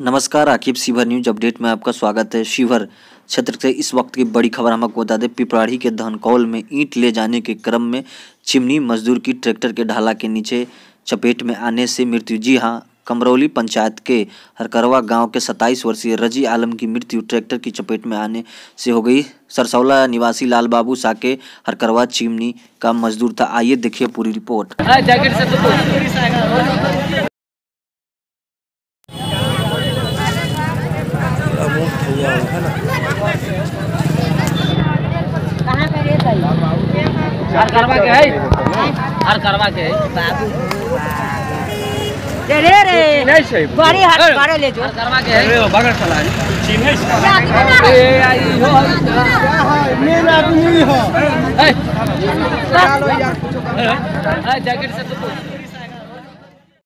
नमस्कार, आकिब शिवर news update में आपका स्वागत है। शिवर क्षेत्र से इस वक्त की बड़ी खबर हम आपको बता दें पिपराड़ी के धनकौल में ईंट ले जाने के क्रम में चिमनी मजदूर की ट्रैक्टर के ढाला के नीचे चपेट में आने से मृत्यु। जी हाँ कमरौली पंचायत के हरकरवा गाँव के 27 वर्षीय रज़ी आलम की मृत्यु ट्रैक्टर की चपेट में आने से हो गई। सरसौला निवासी लाल बाबू साके, हरकरवा चिमनी का मजदूर था। आइए देखिए पूरी रिपोर्ट। जैकेट से तो हर करवा के है हर करवा के है रे रे रे नहीं सही बड़ी हाथ मारे ले जो करवा के है बगल चला चिन्ह ए आई हो मेरा आदमी हो ए जैकेट से तो